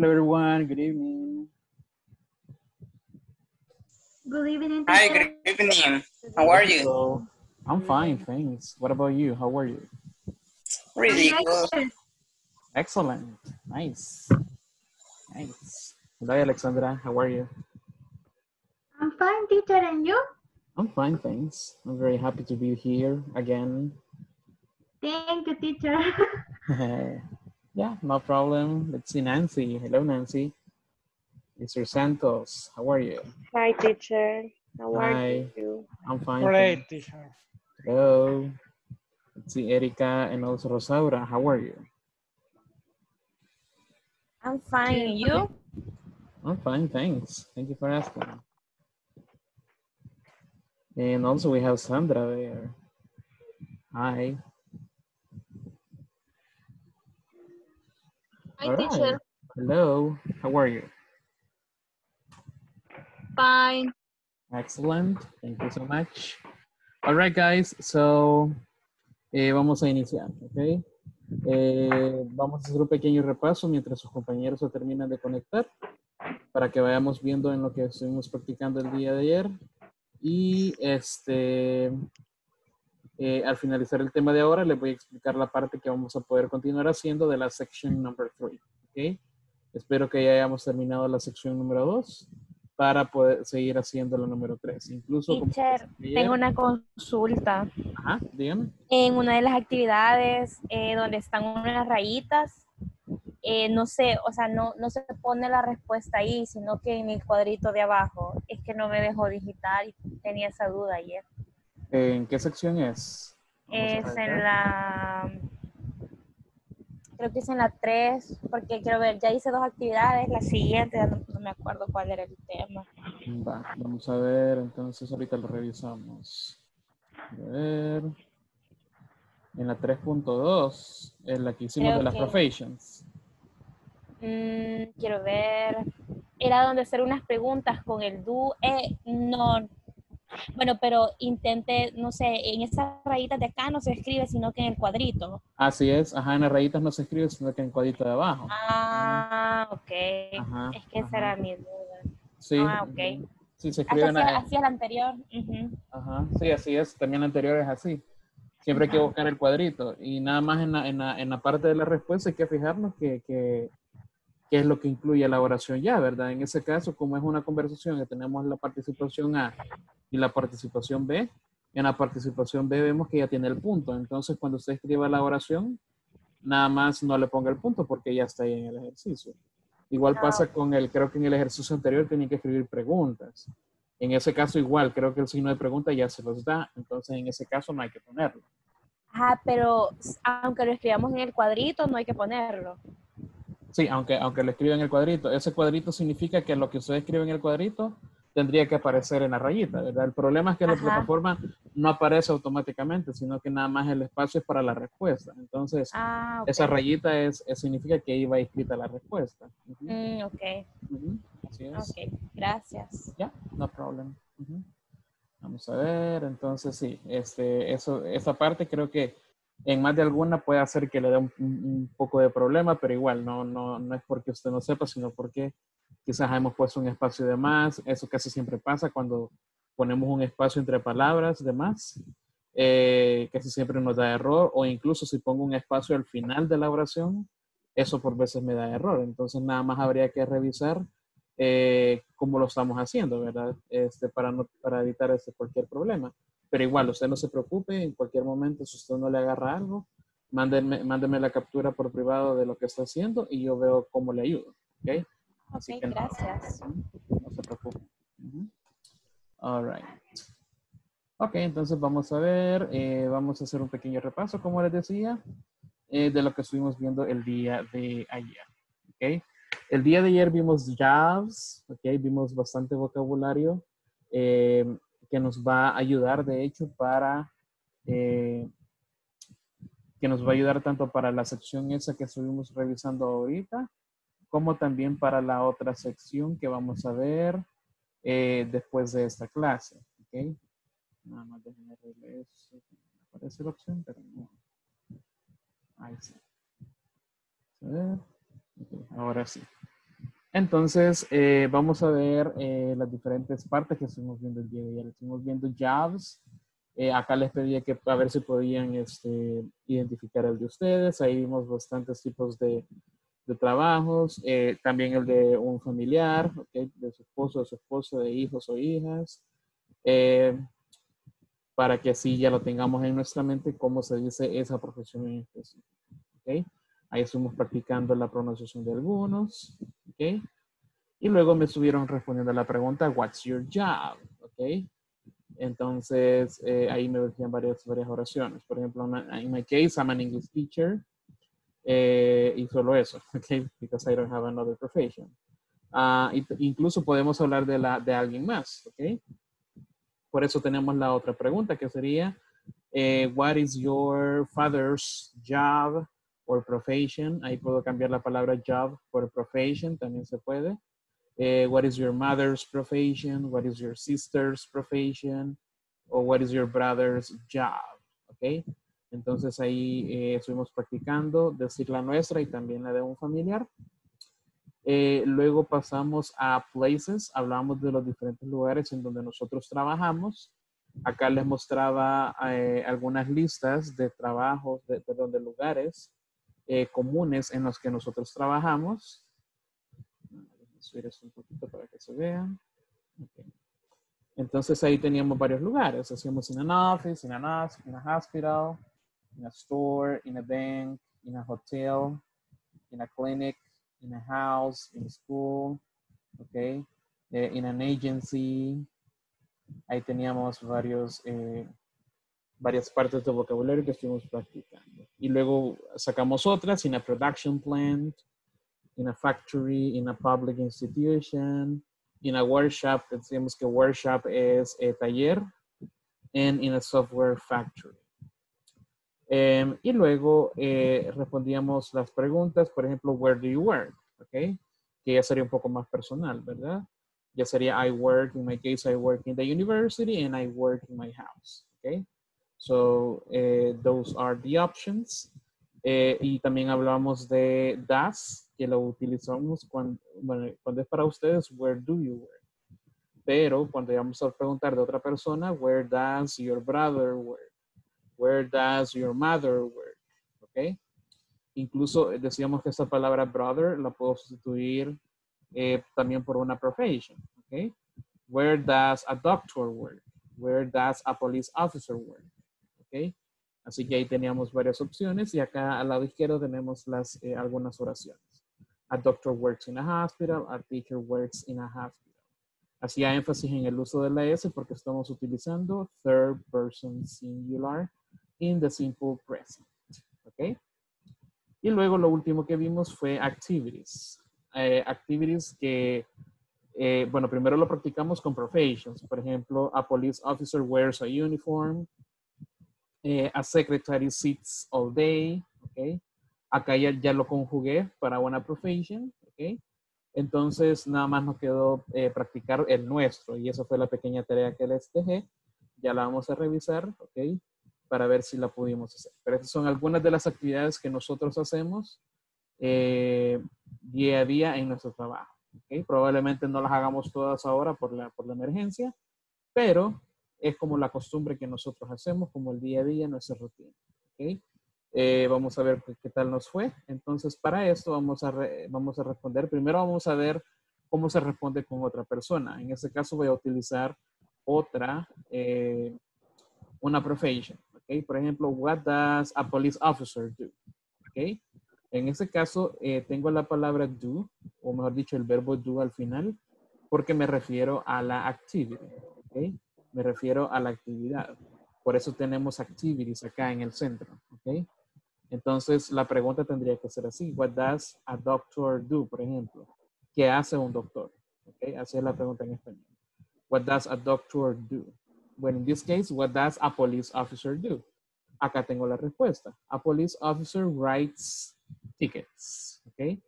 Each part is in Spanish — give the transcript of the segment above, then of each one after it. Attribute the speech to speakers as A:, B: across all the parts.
A: Hello, everyone. Good evening.
B: Good evening,
C: Hi, good evening. How are you?
A: Hello. I'm fine, thanks. What about you? How are you?
C: Really good.
B: excellent.
A: Excellent. Nice. Nice. Hello, Alexandra. How are you?
B: I'm fine, teacher, and you?
A: I'm fine, thanks. I'm very happy to be here again.
B: Thank you, teacher.
A: yeah, no problem. Let's see Nancy. Hello, Nancy. Mr. Santos, how are you?
D: Hi, teacher. How are you?
A: I'm fine.
E: Great,
A: thanks.
E: teacher.
A: Hello. Let's see Erika and also Rosaura. How are you?
D: I'm fine. You?
A: I'm fine, thanks. Thank you for asking. And also we have Sandra there. Hi.
F: Hi,
A: All right.
F: teacher.
A: Hello. How are you?
F: Fine.
A: Excellent. Thank you so much. All right, guys. So, eh, vamos a iniciar, ¿ok? Eh, vamos a hacer un pequeño repaso mientras sus compañeros se terminan de conectar para que vayamos viendo en lo que estuvimos practicando el día de ayer. Y este, eh, al finalizar el tema de ahora, les voy a explicar la parte que vamos a poder continuar haciendo de la section number 3, ¿ok? Espero que ya hayamos terminado la sección número 2 para poder seguir haciendo la número 3. Incluso
D: Teacher,
A: ayer-
D: tengo una consulta.
A: Ajá, dígame.
D: En una de las actividades eh, donde están unas rayitas, eh, no sé, o sea, no, no se pone la respuesta ahí, sino que en el cuadrito de abajo. Es que no me dejó digitar y tenía esa duda ayer.
A: ¿En qué sección es? Vamos
D: Es en la, creo que es en la 3, porque quiero ver, ya hice dos actividades, la siguiente, ya no, no me acuerdo cuál era el tema.
A: Va, vamos a ver, entonces ahorita lo revisamos. A ver. En la 3.2, en la que hicimos
D: Creo
A: de las
D: que-
A: professions.
D: Mm, quiero ver. Era donde hacer unas preguntas con el do. Eh, no. Bueno, pero intenté, no sé, en esas rayitas de acá no se escribe, sino que en el cuadrito.
A: Así es, ajá, en las rayitas no se escribe, sino que en cuadrito de abajo.
D: Ah, ok.
A: Ajá,
D: es que esa
A: ajá.
D: era mi duda.
A: Sí.
D: Ah, ok.
A: Sí, se
D: Así
A: escribe
D: así es la anterior. Ujú.
A: Ajá, sí, así es. También anterior es así. Siempre hay que buscar el cuadrito. Y nada más en la, en la, en la parte de la respuesta hay que fijarnos que, que, qué es lo que incluye la oración ya, ¿verdad? En ese caso, como es una conversación que tenemos la participación A y la participación B, en la participación B vemos que ya tiene el punto. Entonces, cuando usted escriba la oración, nada más no le ponga el punto porque ya está ahí en el ejercicio. Igual pasa con el, creo que en el ejercicio anterior tienen que escribir preguntas. En ese caso igual, creo que el signo de pregunta ya se los da, entonces en ese caso no hay que ponerlo.
D: Ajá, pero aunque lo escribamos en el cuadrito, no hay que ponerlo.
A: Sí, aunque, aunque lo escriba en el cuadrito. Ese cuadrito significa que lo que usted escribe en el cuadrito tendría que aparecer en la rayita, ¿verdad? El problema es que la plataforma no aparece automáticamente, sino que nada más el espacio es para la respuesta. Entonces,
D: Ah,
A: esa rayita es, es- significa que ahí va escrita la respuesta. Ujú,
D: Mm, ok,
A: Así es.
D: ok. Gracias.
A: Ya, no problem. Vamos a ver, entonces sí, este, eso, esa parte creo que en más de alguna puede hacer que le dé un, poco de problema, pero igual no, no, no es porque usted no sepa, sino porque quizás hemos puesto un espacio de más. Eso casi siempre pasa cuando ponemos un espacio entre palabras de más. eh, casi siempre nos da error, o incluso si pongo un espacio al final de la oración, eso por veces me da error. Entonces nada más habría que revisar eh, cómo lo estamos haciendo, ¿verdad? Este, para, no, para evitar este, cualquier problema. Pero igual, usted no se preocupe, en cualquier momento, si usted no le agarra algo, mándeme, mándeme la captura por privado de lo que está haciendo y yo veo cómo le ayudo, ¿ok? Así
D: Ok,
A: que no-
D: gracias.
A: No se preocupe. Ujú. All right. Ok, entonces vamos a ver, eh, vamos a hacer un pequeño repaso, como les decía, eh, de lo que estuvimos viendo el día de ayer. Ok, el día de ayer vimos jobs, ok, vimos bastante vocabulario eh, que nos va a ayudar, de hecho, para, eh, que nos va a ayudar tanto para la sección esa que estuvimos revisando ahorita, como también para la otra sección que vamos a ver eh, después de esta clase. ¿ok? Nada más déjenme arreglar eso. Aparece la opción, pero no. Ahí sí. A ver. Ahora sí. Entonces, eh, vamos a ver eh, las diferentes partes que estuvimos viendo el día de ayer. Estuvimos viendo jobs. Eh, acá les pedía que a ver si podían este, identificar el de ustedes. Ahí vimos bastantes tipos de, de trabajos. Eh, también el de un familiar, ¿ok? de su esposo, de su esposa, de hijos o hijas. Eh, para que así ya lo tengamos en nuestra mente cómo se dice esa profesión en específico. ¿ok? Ahí estuvimos practicando la pronunciación de algunos. ¿Ok? Y luego me estuvieron respondiendo a la pregunta, what's your job? ¿ok? Entonces, eh, ahí me decían varias, varias oraciones. Por ejemplo, en my case, I'm an English teacher. Eh, y solo eso, ¿ok? Because I don't have another profession. Y- incluso podemos hablar de, la, de alguien más, ¿ok? Por eso tenemos la otra pregunta que sería, eh, what is your father's job or profession? Ahí puedo cambiar la palabra job por profession, también se puede. Eh, what is your mother's profession? What is your sister's profession? Or what is your brother's job? ¿Ok? Entonces ahí eh, estuvimos practicando decir la nuestra y también la de un familiar. Eh, luego pasamos a places, hablamos de los diferentes lugares en donde nosotros trabajamos. Acá les mostraba eh, algunas listas de trabajos, de, perdón, de lugares eh, comunes en los que nosotros trabajamos. Subir un poquito para que se vean. Ok. Entonces ahí teníamos varios lugares. Hacíamos in an office, in, an, in a hospital, in a store, in a bank, in a hotel, in a clinic, in a house, in a school, okay, eh, in an agency. Ahí teníamos varios, eh, varias partes de vocabulario que estuvimos practicando. Y luego sacamos otras, in a production plant, in a factory, in a public institution, in a workshop, decíamos que workshop es eh, taller, and in a software factory. Em, y luego eh, respondíamos las preguntas, por ejemplo, where do you work? ¿Ok? Que ya sería un poco más personal, ¿verdad? Ya sería I work, in my case, I work in the university and I work in my house. ¿Ok? So, eh, those are the options. Eh, y también hablamos de das, que lo utilizamos cuando, es para ustedes, where do you work? Pero cuando vamos a preguntar de otra persona, where does your brother work? Where does your mother work? ¿Ok? Incluso eh, decíamos que esa palabra brother la puedo sustituir también por una profession. ¿Ok? Where does a doctor work? Where does a police officer work? ¿Ok? Así que ahí teníamos varias opciones y acá al lado izquierdo tenemos las, eh, algunas oraciones. A doctor works in a hospital, a teacher works in a hospital. Hacía énfasis en el uso de la S porque estamos utilizando third person singular in the simple present. ¿Ok? Y luego lo último que vimos fue activities. Eh, activities que, eh, bueno, primero lo practicamos con professions. Por ejemplo, a police officer wears a uniform. Eh, a secretary sits all day. ¿Ok? Acá ya, ya lo conjugué para una profession. ¿Ok? Entonces, nada más nos quedó eh, practicar el nuestro. Y esa fue la pequeña tarea que les dejé. Ya la vamos a revisar. ¿Ok? para ver si la pudimos hacer. Pero estas son algunas de las actividades que nosotros hacemos eh, día a día en nuestro trabajo. ¿ok? Probablemente no las hagamos todas ahora por la, por la emergencia, pero es como la costumbre que nosotros hacemos, como el día a día, nuestra rutina. ¿ok? Eh, vamos a ver qué, tal nos fue. Entonces, para esto vamos a, vamos a responder. Primero vamos a ver cómo se responde con otra persona. En este caso voy a utilizar otra, eh, una profession. ¿ok? Por ejemplo, what does a police officer do? ¿ok? En ese caso, eh, tengo la palabra do, o mejor dicho, el verbo do al final, porque me refiero a la activity. ¿ok? Me refiero a la actividad. Por eso tenemos activities acá en el centro. ¿ok? Entonces, la pregunta tendría que ser así. What does a doctor do, por ejemplo? ¿Qué hace un doctor? ¿ok? Así es la pregunta en español. What does a doctor do? Bueno, in this case, what does a police officer do? Acá tengo la respuesta. A police officer writes tickets. ¿Ok?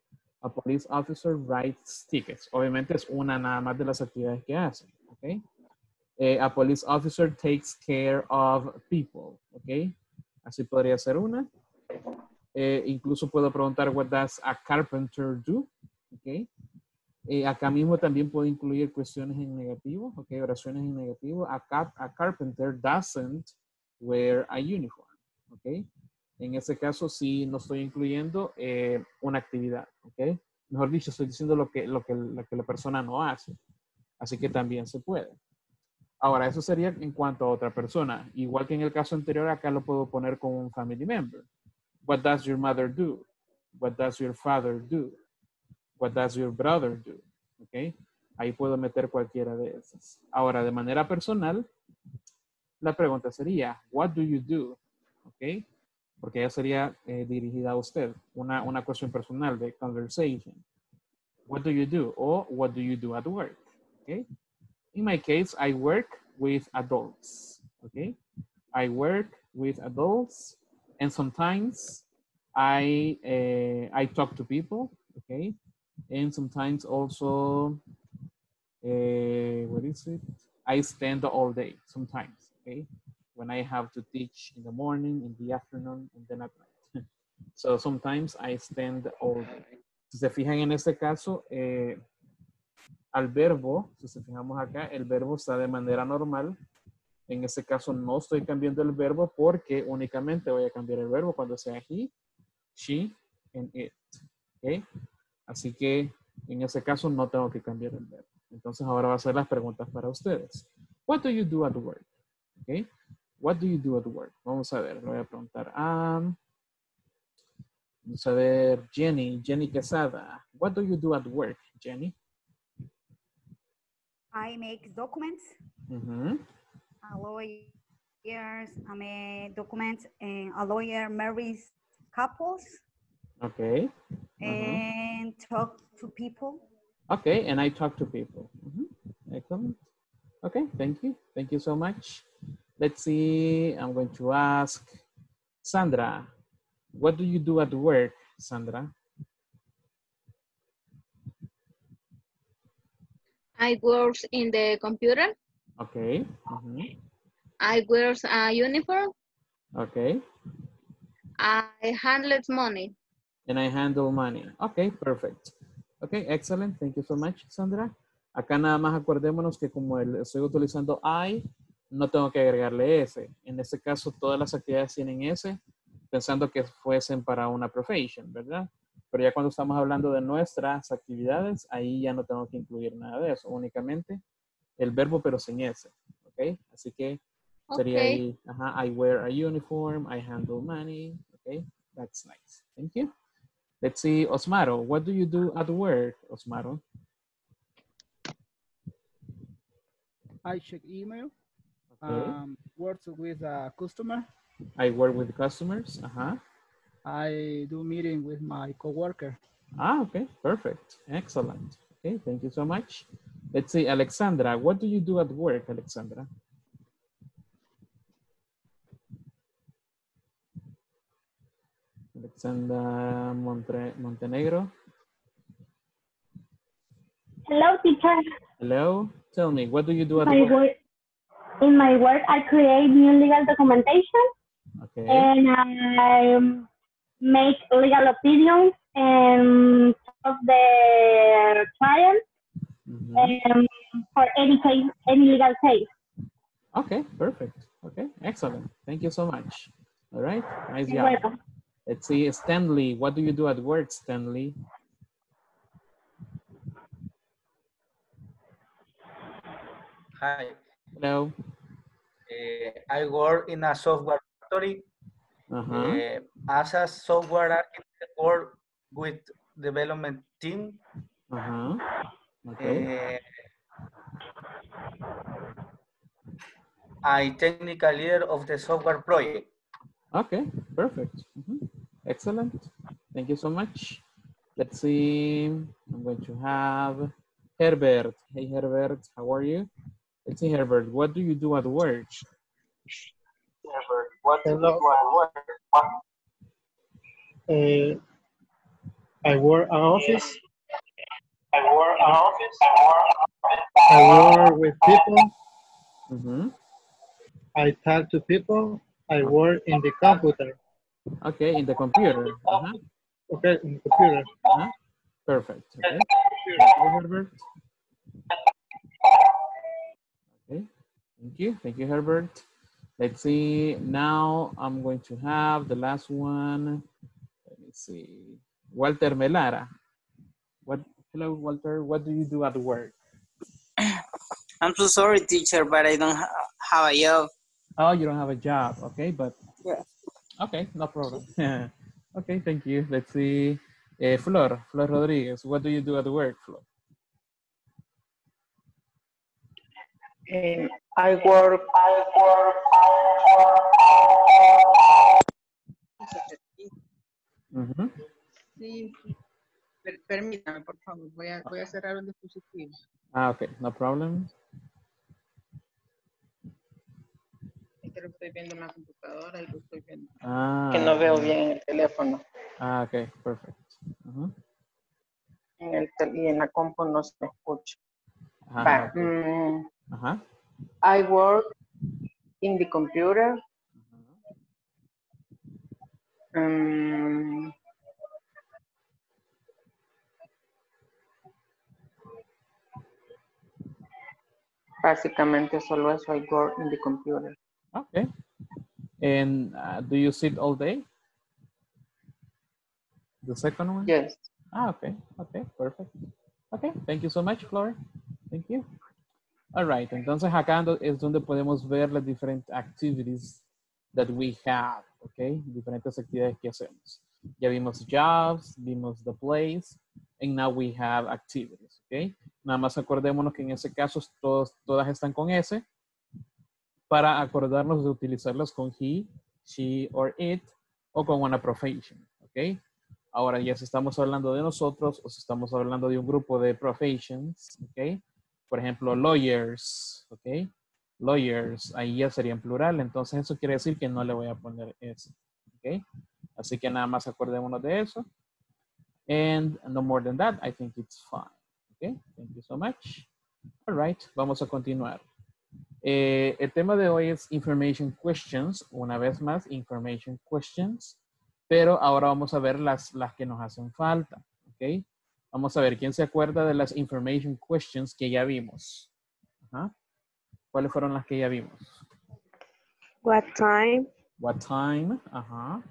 A: A police officer writes tickets. Obviamente es una nada más de las actividades que hace. ¿Ok? Eh, a police officer takes care of people. ¿Ok? Así podría ser una. Eh, incluso puedo preguntar, what does a carpenter do? ¿Ok? Eh, acá mismo también puedo incluir cuestiones en negativo, ok, oraciones en negativo. A, carpenter doesn't wear a uniform, ok. En ese caso sí no estoy incluyendo una actividad, ok. Mejor dicho, estoy diciendo lo, que, lo que la persona no hace. Así que también se puede. Ahora, eso sería en cuanto a otra persona. Igual que en el caso anterior, acá lo puedo poner con un family member. What does your mother do? What does your father do? What does your brother do? ¿Ok? Ahí puedo meter cualquiera de esas. Ahora, de manera personal, la pregunta sería, what do you do? ¿Ok? Porque ya sería eh, dirigida a usted. Una, una cuestión personal de conversation. What do you do? O what do you do at work? ¿Ok? In my case, I work with adults. Okay, I work with adults, and sometimes I uh, I talk to people. Okay, and sometimes also uh, what is it? I stand all day. Sometimes, okay, when I have to teach in the morning, in the afternoon, and then at night. so sometimes I stand all day. Si se fijan en este caso, eh, al verbo, si se fijamos acá, el verbo está de manera normal. En este caso no estoy cambiando el verbo porque únicamente voy a cambiar el verbo cuando sea he, she, and it. ¿ok? Así que en ese caso no tengo que cambiar el verbo. Entonces ahora va a ser las preguntas para ustedes. What do you do at work? ¿Ok? What do you do at work? Vamos a ver, le voy a preguntar. Um, vamos a ver, Jenny, Jenny Quesada. What do you do at work, Jenny?
E: I make documents,
A: Mhm.
E: a lawyers, I make documents, and a lawyer marries couples
A: Okay. Uh-huh.
E: and talk to people.
A: Okay, and I talk to people. Mhm. Excellent. Okay, thank you. Thank you so much. Let's see, I'm going to ask Sandra, what do you do at work, Sandra?
F: I work in the computer.
A: Okay.
F: I wear a uniform.
A: Okay.
F: I handle money.
A: And I handle money. Okay, perfect. Okay, excellent. Thank you so much, Sandra. Acá nada más acordémonos que como el- estoy utilizando I, no tengo que agregarle S. En este caso, todas las actividades tienen S, pensando que fuesen para una profession, ¿verdad? Pero ya cuando estamos hablando de nuestras actividades, ahí ya no tengo que incluir nada de eso, únicamente el verbo, pero sin S. ¿Ok? Así que sería
F: Okay.
A: ahí, ajá, I wear a uniform, I handle money. ¿Ok? That's nice. Thank you. Let's see, Osmaro, what do you do at work, Osmaro?
G: I check email,
A: Okay.
G: um, work with a customer.
A: I work with customers. Uh-huh.
G: I do meeting with my coworker.
A: Ah, okay, perfect. Excellent. Okay, thank you so much. Let's see, Alexandra, what do you do at work, Alexandra? Alexandra Montre Montenegro.
B: Hello, teacher.
A: Hello. Tell me, what do you do at
B: My
A: work?
B: work, in my work, I create new legal documentation
A: Okay.
B: and I um, make legal opinions and of the client
A: Mhm.
B: um, for any case, any legal case.
A: Okay, perfect. Okay, excellent. Thank you so much. All right, nice
B: You're
A: job.
B: welcome.
A: Let's see, Stanley, what do you do at work, Stanley?
H: Hi,
A: Hello.
H: eh, I work in a software factory
A: Uh-huh.
H: eh, as a software architect or with development team.
A: Uh-huh. Okay.
H: Eh, I technical leader of the software project.
A: Okay, perfect. Mhm. Excellent. Thank you so much. Let's see. I'm going to have Herbert. Hey, Herbert, how are you? Let's see, Herbert, what do you do at work? Herbert, what
I: do you Hello. do
A: at work?
I: Uh, I work an office.
A: I work an office.
I: I work with people.
A: Mm-hmm.
I: I talk to people. I work in the computer.
A: Okay, in the computer. Uh-huh.
I: Okay, in the computer.
A: Uh-huh. Perfect. Okay. Okay, Herbert. Okay. Thank you. Thank you, Herbert. Let's see. Now I'm going to have the last one. Let me see. Walter Melara. What? Hello, Walter. What do you do at work?
C: I'm so sorry, teacher, but I don't ha- have a job.
A: Oh, you don't have a job. Okay, but
C: Yeah.
A: okay, no problem. okay, thank you. Let's see. Eh, Flor, Flor Rodriguez. What do you do at work, Flor?
J: Eh, I work.
A: Ujú.
J: Sí, per- permítame, por favor, voy a, voy a cerrar un dispositivo.
A: Ah, okay, no problem.
J: Es que lo estoy viendo en la computadora y lo estoy viendo.
A: Ah,
J: Que no veo bien en el teléfono.
A: Ah, okay, perfect. Ujú.
J: En el tel- y en la compu no se escucha.
A: Ajá,
J: Va,
A: ok.
J: mm,
A: Ajá.
J: I work in the computer. Mm, básicamente solo eso, I work in the computer.
A: Okay. And uh, do you sit all day? The second one?
J: Yes.
A: Ah, okay. Okay, perfect. Okay, thank you so much, Flora. Thank you. All right, entonces acá es donde podemos ver las diferentes activities that we have, okay? Diferentes actividades que hacemos. Ya vimos jobs, vimos the place, and now we have activities, okay? Nada más acordémonos que en ese caso todas están con S para acordarnos de utilizarlas con he, she, or it, o con una profession, ok? Ahora ya si estamos hablando de nosotros o si estamos hablando de un grupo de professions, ¿ok? Por ejemplo, lawyers, ¿ok? Lawyers, ahí ya sería en plural, entonces eso quiere decir que no le voy a poner ese, ¿ok? Así que nada más acordémonos de eso. And no more than that, I think it's fine, ¿ok? Thank you so much. All right, vamos a continuar. Eh, el tema de hoy es information questions, una vez más, information questions pero ahora vamos a ver las, las que nos hacen falta, ¿ok? Vamos a ver, ¿quién se acuerda de las information questions que ya vimos? Ajá. ¿Cuáles fueron las que ya vimos?
K: What time?
A: What time? Ajá.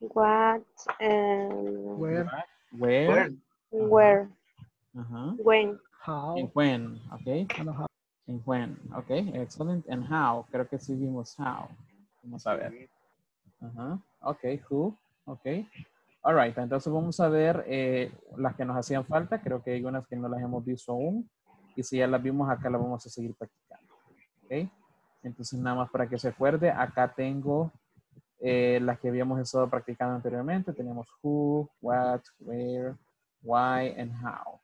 K: What? Um,
G: Where?
A: Where?
K: Where?
A: Ajá.
K: When?
G: How?
A: And when, ¿ok?
G: Ano, how?
A: And when, ¿ok? Excellent. And how, creo que sí vimos how. Vamos a ver. Ajá. Ok, who, ok. All right, entonces vamos a ver eh, las que nos hacían falta. Creo que hay unas que no las hemos visto aún. Y si ya las vimos, acá las vamos a seguir practicando. Ok. Entonces, nada más para que se acuerde, acá tengo eh, las que habíamos estado practicando anteriormente. Tenemos who, what, where, why, and how.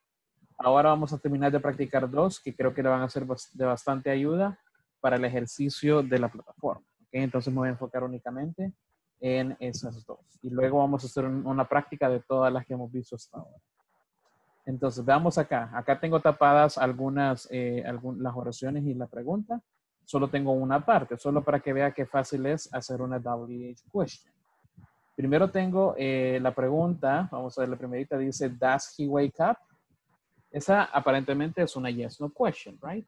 A: Ahora vamos a terminar de practicar dos que creo que le van a ser de bastante ayuda para el ejercicio de la plataforma. ¿ok? Entonces me voy a enfocar únicamente en esas dos. Y luego vamos a hacer un- una práctica de todas las que hemos visto hasta ahora. Entonces, veamos acá. Acá tengo tapadas algunas, eh, las oraciones y la pregunta. Solo tengo una parte, solo para que vea qué fácil es hacer una WH question. Primero tengo eh, la pregunta, vamos a ver la primerita, dice, does he wake up? Esa aparentemente es una yes, no question, right?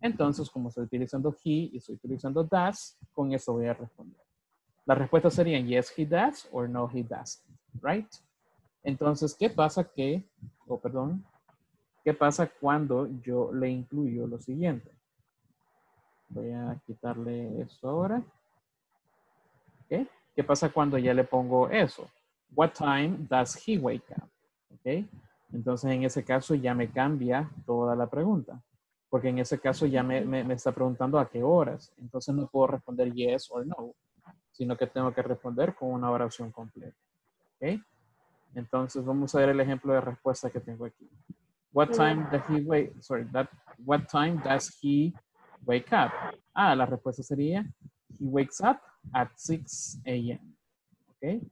A: Entonces, como estoy utilizando he y estoy utilizando does, con eso voy a responder. Las respuestas serían yes, he does, or no, he doesn't, right? Entonces, ¿qué pasa que, o perdón, qué pasa cuando yo le incluyo lo siguiente? Voy a quitarle eso ahora. ¿Ok? ¿Qué pasa cuando ya le pongo eso? What time does he wake up? ¿Ok? Entonces, en ese caso ya me cambia toda la pregunta. Porque en ese caso ya me, me- está preguntando a qué horas. Entonces no puedo responder yes o no, sino que tengo que responder con una oración completa. ¿Ok? Entonces vamos a ver el ejemplo de respuesta que tengo aquí. What time does he wake? Sorry, that, what time does he wake up? Ah, la respuesta sería he wakes up at 6 a.m. ¿Ok?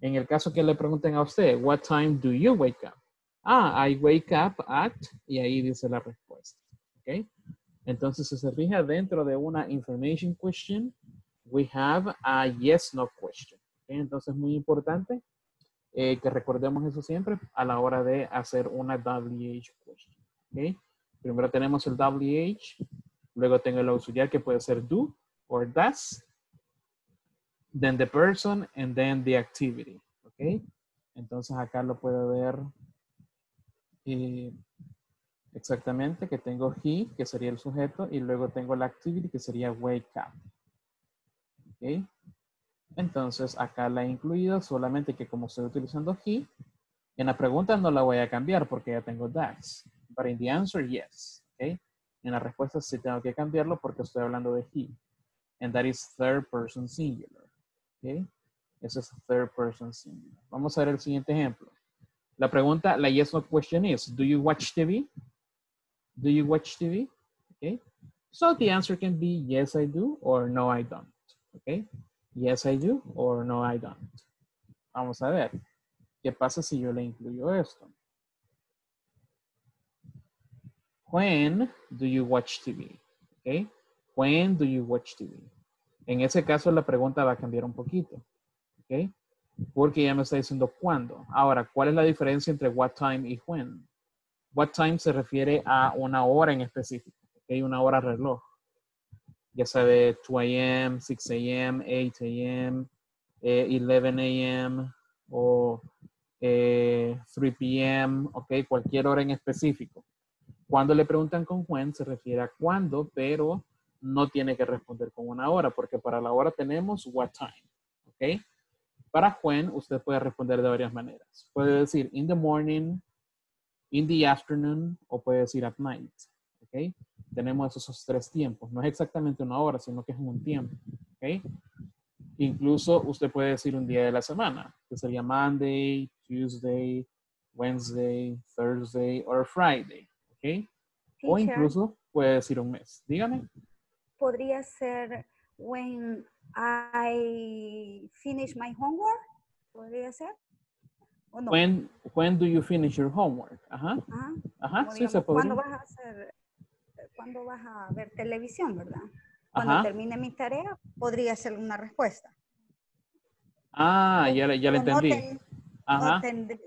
A: En el caso que le pregunten a usted, what time do you wake up? Ah, I wake up at, y ahí dice la respuesta. ¿Ok? Entonces, si se fija dentro de una information question, we have a yes, no question. ¿Ok? Entonces, muy importante eh, que recordemos eso siempre a la hora de hacer una WH question. ¿ok? Primero tenemos el WH, luego tengo el auxiliar que puede ser do or does, then the person, and then the activity. ¿ok? Entonces acá lo puedo ver eh, exactamente que tengo he, que sería el sujeto, y luego tengo la activity, que sería wake up. ¿Ok? Entonces acá la he incluido, solamente que como estoy utilizando he, en la pregunta no la voy a cambiar porque ya tengo that's. But in the answer, yes. ¿Ok? En la respuesta sí tengo que cambiarlo porque estoy hablando de he. And that is third person singular. ¿Ok? Eso es third person singular. Vamos a ver el siguiente ejemplo. La pregunta, la yes no question is, do you watch TV? Do you watch TV? Okay. So the answer can be yes, I do, or no, I don't. Okay. Yes, I do, or no, I don't. Vamos a ver. ¿Qué pasa si yo le incluyo esto? When do you watch TV? Okay. When do you watch TV? En ese caso la pregunta va a cambiar un poquito. ¿Ok? Porque ya me está diciendo cuándo. Ahora, ¿cuál es la diferencia entre what time y when? What time se refiere a una hora en específico. ¿Ok? Una hora reloj. Ya sabe, 2 a.m., 6 a.m., 8 a.m., eh, 11 a.m. o eh, 3 p.m., ¿ok? Cualquier hora en específico. Cuando le preguntan con when, se refiere a cuándo, pero no tiene que responder con una hora, porque para la hora tenemos what time, ¿ok? Para when, usted puede responder de varias maneras. Puede decir in the morning, in the afternoon, o puede decir at night, ¿ok? Tenemos esos tres tiempos. No es exactamente una hora, sino que es un tiempo. Incluso usted puede decir un día de la semana, que sería Monday, Tuesday, Wednesday, Thursday or Friday. O incluso puede decir un mes. Dígame.
E: Podría ser when I finish my homework. ¿Podría ser? ¿O no?
A: When, when do you finish your homework? Ajá.
E: Ajá.
A: Sí
E: digamos,
A: se podría.
E: ¿Cuándo vas a hacer, cuándo vas a ver televisión, verdad? Cuando
A: Ajá.
E: termine mi tarea, podría ser una respuesta.
A: Ah, ya, ya le
E: O no
A: entendí.
E: ten- no
A: Ajá.
E: tendré-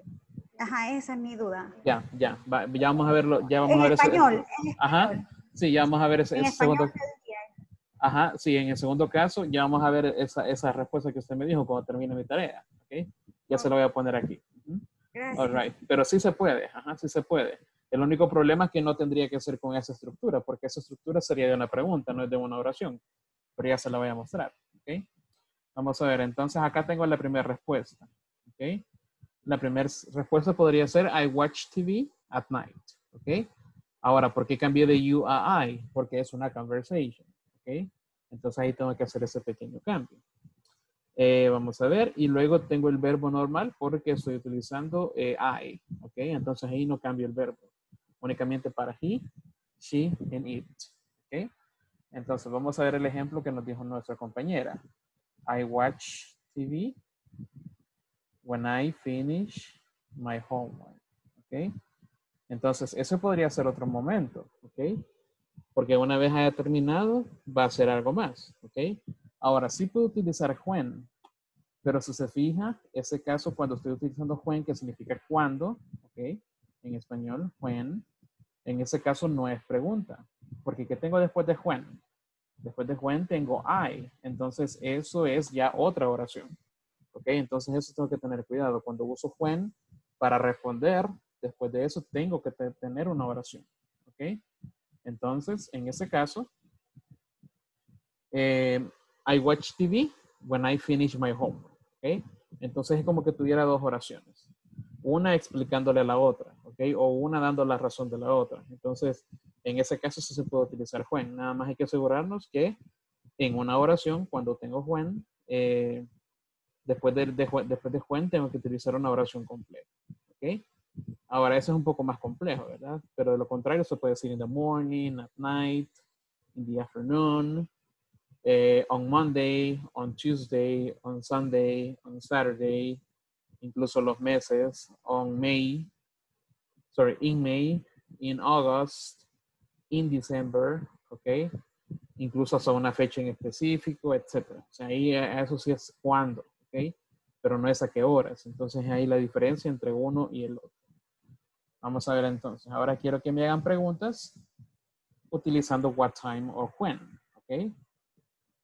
E: Ajá, esa es mi duda.
A: Ya, ya. va- ya vamos a verlo. Ya vamos
E: En
A: a ver
E: español,
A: ese-
E: en
A: Ajá. Sí, ya vamos a ver ese,
E: En
A: ese segundo.
E: español día.
A: Ajá, sí, en el segundo caso ya vamos a ver esa, esa respuesta que usted me dijo cuando termine mi tarea. ¿ok? Ya se lo voy a poner aquí.
E: Gracias.
A: All right. Pero sí se puede, ajá, sí se puede. El único problema es que no tendría que ser con esa estructura, porque esa estructura sería de una pregunta, no es de una oración. Pero ya se la voy a mostrar. ¿ok? Vamos a ver, entonces acá tengo la primera respuesta. ¿ok? La primera respuesta podría ser I watch TV at night. ¿ok? Ahora, ¿por qué cambié de you a I? Porque es una conversation. ¿ok? Entonces ahí tengo que hacer ese pequeño cambio. Eh, vamos a ver, y luego tengo el verbo normal porque estoy utilizando eh, I, ¿ok? Entonces ahí no cambio el verbo, únicamente para he, she, and it, ¿ok? Entonces vamos a ver el ejemplo que nos dijo nuestra compañera. I watch TV when I finish my homework, ¿ok? Entonces ese podría ser otro momento, ¿ok? Porque una vez haya terminado, va a ser algo más, ¿ok? Ahora, sí puedo utilizar when, pero si se fija, ese caso cuando estoy utilizando when, que significa cuando, ¿ok? En español, when, en ese caso no es pregunta, porque ¿qué tengo después de when? Después de when tengo I, entonces eso es ya otra oración, ¿ok? Entonces eso tengo que tener cuidado. Cuando uso when para responder, después de eso tengo que te- tener una oración, ¿ok? Entonces, en ese caso, eh, I watch TV when I finish my homework. ¿ok? Entonces es como que tuviera dos oraciones. Una explicándole a la otra, ¿ok? O una dando la razón de la otra. Entonces, en ese caso sí se puede utilizar when. Nada más hay que asegurarnos que en una oración, cuando tengo when, eh, después, de, de después de when tengo que utilizar una oración completa. ¿Ok? Ahora, eso es un poco más complejo, ¿verdad? Pero de lo contrario, se puede decir in the morning, at night, in the afternoon, eh, on Monday, on Tuesday, on Sunday, on Saturday, incluso los meses, on May, sorry, in May, in August, in December, ¿ok? Incluso hasta una fecha en específico, etc. O sea, ahí eh, eso sí es cuando, ¿ok? pero no es a qué horas. Entonces ahí la diferencia entre uno y el otro. Vamos a ver entonces. Ahora quiero que me hagan preguntas utilizando what time or when. ¿Ok?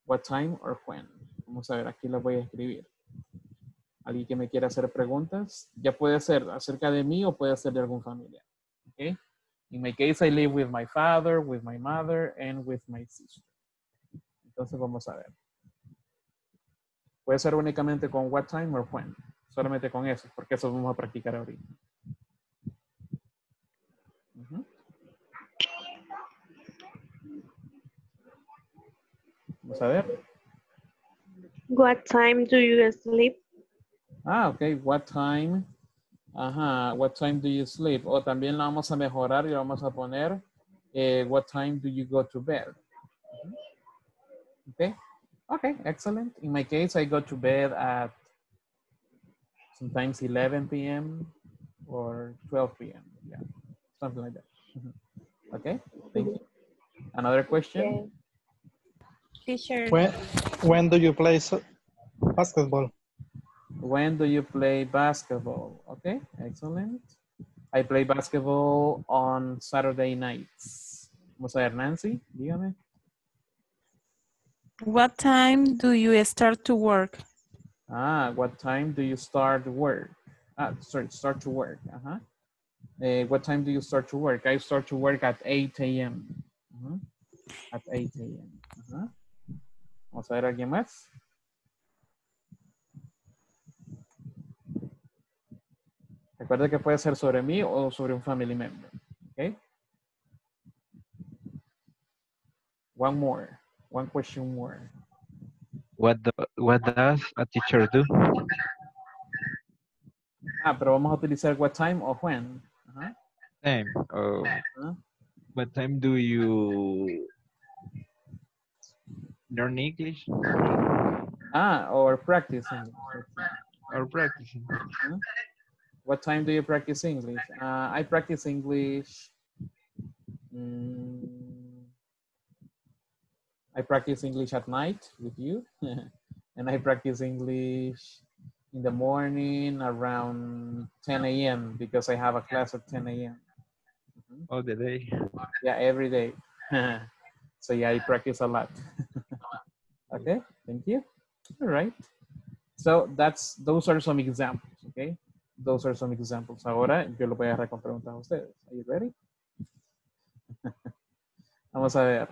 A: What time or when. Vamos a ver, aquí las voy a escribir. Alguien que me quiera hacer preguntas, ya puede ser acerca de mí o puede ser de algún familiar. ¿Ok? In my case, I live with my father, with my mother, and with my sister. Entonces vamos a ver. Puede ser únicamente con what time or when. Solamente con eso, porque eso vamos a practicar ahorita. Vamos a ver.
K: What time do you sleep?
A: Ah, ok. What time? Ajá. What time do you sleep? O también la vamos a mejorar y la vamos a poner. eh, what time do you go to bed? Okay. Okay, excellent. In my case, I go to bed at sometimes 11 p.m. or 12 p.m. Yeah, something like that. Okay, thank you. Another question?
D: Teacher.
I: When, when do you play so- basketball?
A: When do you play basketball? Okay, excellent. I play basketball on Saturday nights. Vamos a ver, Nancy, dígame.
L: What time do you start to work?
A: Ah, what time do you start work? Ah, sorry, start to work. Uh-huh. Eh, what time do you start to work? I start to work at 8 a.m. Ujú. At 8 a.m. Ajá. Vamos a ver alguien más. Recuerda que puede ser sobre mí o sobre un family member. Okay. One more. One question more.
M: What do, what does a teacher do?
A: Ah, pero vamos a utilizar what time o when.
M: Time. Oh, what time do you learn English
A: Ah, or practice
M: or practicing?
A: Huh? What time do you practice English? Uh, I practice English. mm, I practice English at night with you, and I practice English in the morning around 10 a.m. because I have a class at 10 a.m.
M: All the day.
A: Yeah, every day. so yeah, I practice a lot. okay, thank you. All right. So that's those are some examples, okay? Those are some examples. Ahora yo lo voy a con preguntas a ustedes. Are you ready? Vamos a ver.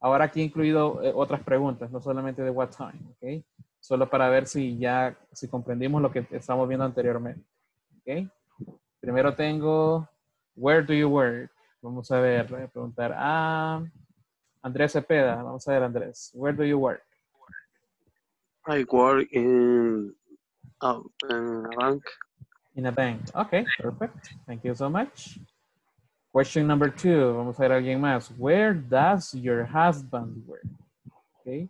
A: Ahora aquí he incluido eh, otras preguntas, no solamente de what time, ¿ok? Solo para ver si ya, si comprendimos lo que estamos viendo anteriormente, ¿ok? Primero tengo, where do you work? Vamos a ver, voy a preguntar a Andrés Cepeda. Vamos a ver, Andrés, where do you work?
N: I work in, uh, in a bank.
A: In a bank. Okay, perfect. Thank you so much. Question number two. Vamos a ver a alguien más. Where does your husband work? Okay.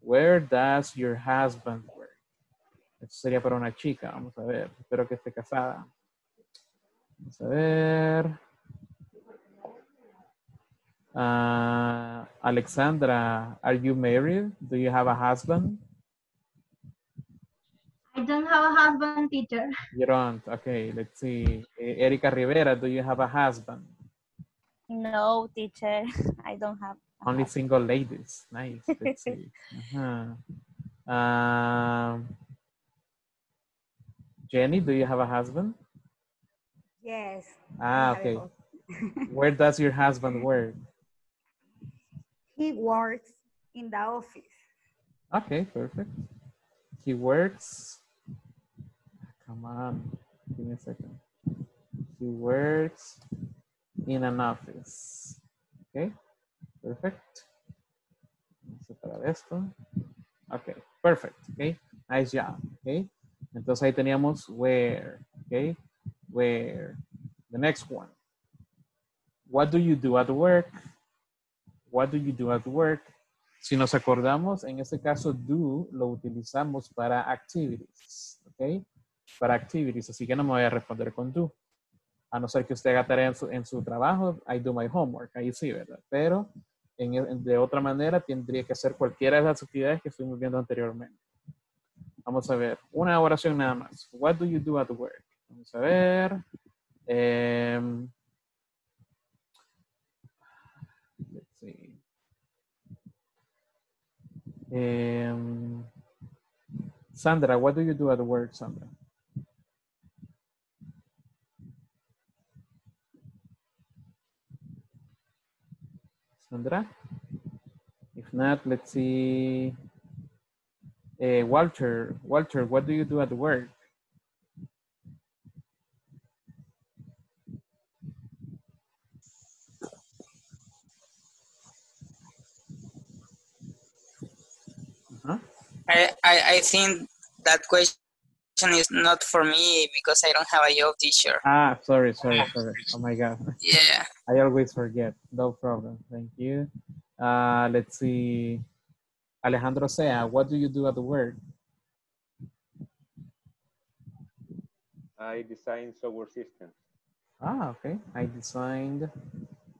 A: Where does your husband work? Esto sería para una chica. Vamos a ver. Espero que esté casada. Vamos a ver. Ah, Alexandra, are you married? Do you have a husband?
O: I don't have a husband, teacher.
A: You don't. Okay, let's see. Erika Rivera, do you have a husband?
D: No, teacher. I don't have.
A: Only single ladies. Nice. Let's see. Uh-huh. Um, Jenny, do you have a husband?
E: Yes.
A: Ah, okay. Where does your husband work?
E: He works in the office.
A: Okay, perfect. He works. Come give me a second. He works in an office. Okay, perfect. Vamos separar esto. Okay, perfect. Okay, nice job. Okay, entonces ahí teníamos where. Okay, where. The next one. What do you do at work? What do you do at work? Si nos acordamos, en este caso do lo utilizamos para activities, ¿ok? Para activities, así que no me voy a responder con do. A no ser que usted haga tarea en su, en su trabajo, I do my homework, ahí sí, ¿verdad? Pero en- de otra manera tendría que hacer cualquiera de las actividades que estuvimos viendo anteriormente. Vamos a ver, una oración nada más. What do you do at work? Vamos a ver. Em, let's see. Em, Sandra, what do you do at work, Sandra? Sandra? If not, let's see. Eh, Walter, Walter, what do you do at work? Uh-huh.
C: I, I, I think that question is not for me because I don't have a job teacher.
A: Ah, sorry, sorry, sorry. Oh my God.
C: Yeah.
A: I always forget. No problem. Thank you. Uh, let's see. Alejandro Sea, what do you do at the work?
P: I design software systems.
A: Ah, okay. I designed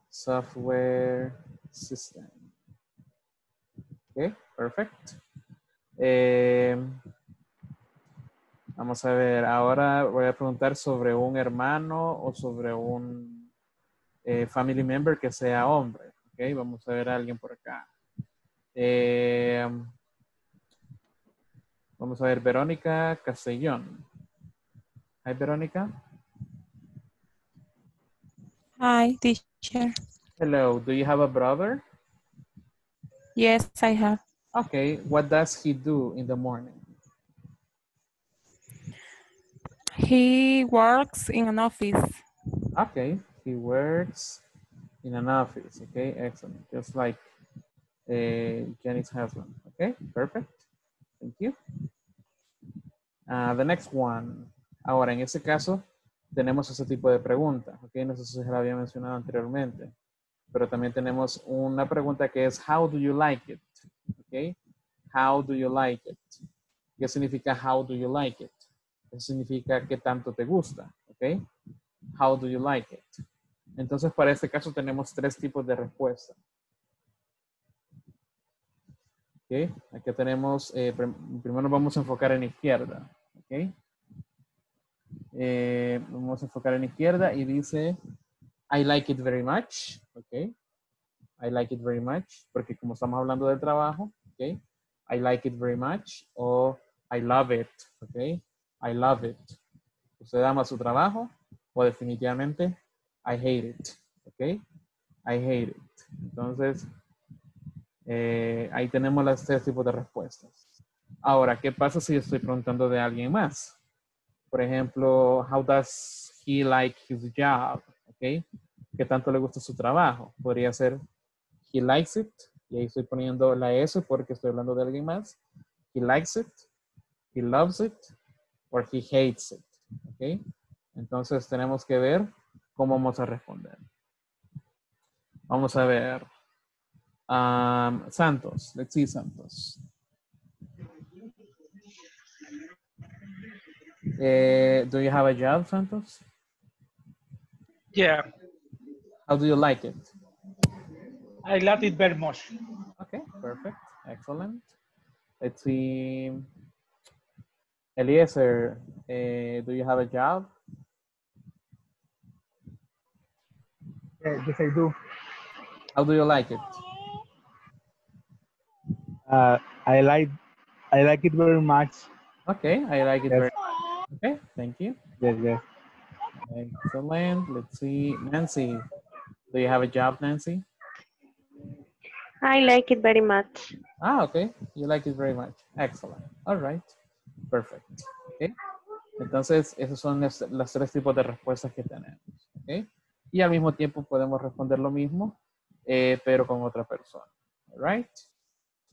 A: software system. Okay, perfect. Eh, vamos a ver, ahora voy a preguntar sobre un hermano o sobre un eh, family member que sea hombre. Ok, vamos a ver a alguien por acá. Eh, vamos a ver, Verónica Castellón. Hi, Verónica.
L: Hi, teacher.
A: Hello, do you have a brother?
L: Yes, I have.
A: Okay, what does he do in the morning?
L: He works in an office.
A: Okay, he works in an office. Okay, excellent. Just like uh, Jenny's husband. Okay, perfect. Thank you. Uh, the next one. Ahora, en este caso, tenemos ese tipo de pregunta. Ok, no sé si se la había mencionado anteriormente. Pero también tenemos una pregunta que es, how do you like it? Ok, how do you like it? ¿Qué significa how do you like it? Eso significa qué tanto te gusta. Ok, how do you like it? Entonces, para este caso tenemos tres tipos de respuesta. Ok, aquí tenemos, eh, prim- primero vamos a enfocar en izquierda. Ok, Eh, vamos a enfocar en izquierda y dice, I like it very much. Ok, I like it very much, porque como estamos hablando del trabajo, ok, I like it very much o I love it. Ok, I love it. ¿Usted ama su trabajo o definitivamente I hate it? Ok, I hate it. Entonces, eh, ahí tenemos las tres tipos de respuestas. Ahora, ¿qué pasa si estoy preguntando de alguien más? Por ejemplo, how does he like his job? ¿Ok? ¿Qué tanto le gusta su trabajo? Podría ser he likes it. Y ahí estoy poniendo la S porque estoy hablando de alguien más. He likes it. He loves it. Or he hates it. ¿Ok? Entonces tenemos que ver cómo vamos a responder. Vamos a ver. Um, Santos. Let's see Santos. Eh, do you have a job, Santos?
G: Yeah,
A: How do you like it?
G: I love it very much.
A: Okay, perfect. Excellent. Let's see. Eliezer, eh, do you have a job?
G: Yeah, yes, I do.
A: How do you like it?
Q: Uh, I like I like it very much.
A: Okay, I like it
Q: Yes.
A: very much. Okay, thank you.
Q: Yes, yes.
A: Excellent. Let's see. Nancy, do you have a job, Nancy?
K: I like it very much.
A: Ah, okay. You like it very much. Excellent. All right. Perfect. Okay. Entonces, esos son las, las tres tipos de respuestas que tenemos. Okay. Y al mismo tiempo podemos responder lo mismo, eh, pero con otra persona. Right.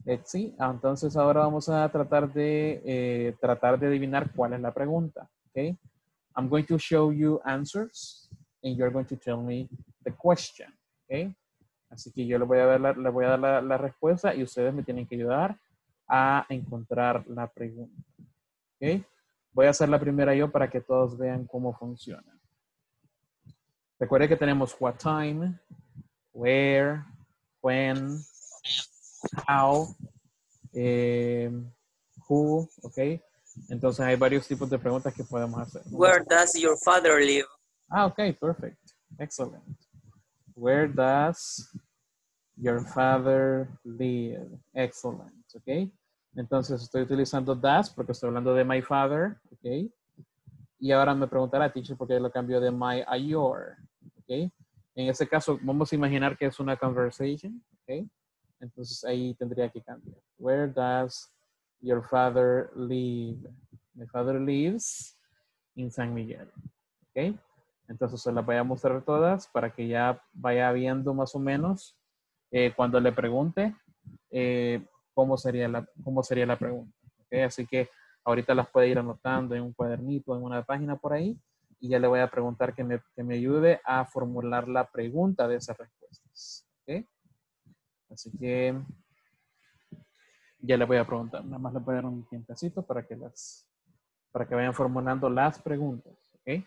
A: Let's see. Ah, Entonces, ahora vamos a tratar de, eh, tratar de adivinar cuál es la pregunta. I'm going to show you answers and you're going to tell me the question. Okay. Así que yo le voy a dar, la, le voy a dar la respuesta y ustedes me tienen que ayudar a encontrar la pregunta. ¿Ok? Voy a hacer la primera yo para que todos vean cómo funciona. Recuerden que tenemos what time, where, when, how, eh, who, ¿ok? Entonces hay varios tipos de preguntas que podemos hacer.
C: Where does your father live?
A: Ah, ok, perfect. Excellent. Where does your father live? Excellent, ok. Entonces estoy utilizando does porque estoy hablando de my father, ok. Y ahora me preguntará, teacher, por qué lo cambió de my a your, ok. En ese caso, vamos a imaginar que es una conversation, ok. Entonces ahí tendría que cambiar. Where does your father live? My father lives in San Miguel, ok. Entonces se las voy a mostrar todas para que ya vaya viendo más o menos eh, cuando le pregunte eh, cómo, sería la, cómo sería la pregunta. ¿ok? Así que ahorita las puede ir anotando en un cuadernito, en una página por ahí, y ya le voy a preguntar que me, que me ayude a formular la pregunta de esas respuestas. ¿ok? Así que ya le voy a preguntar. Nada más le voy a dar un tiempecito para que las para que vayan formulando las preguntas. ¿ok?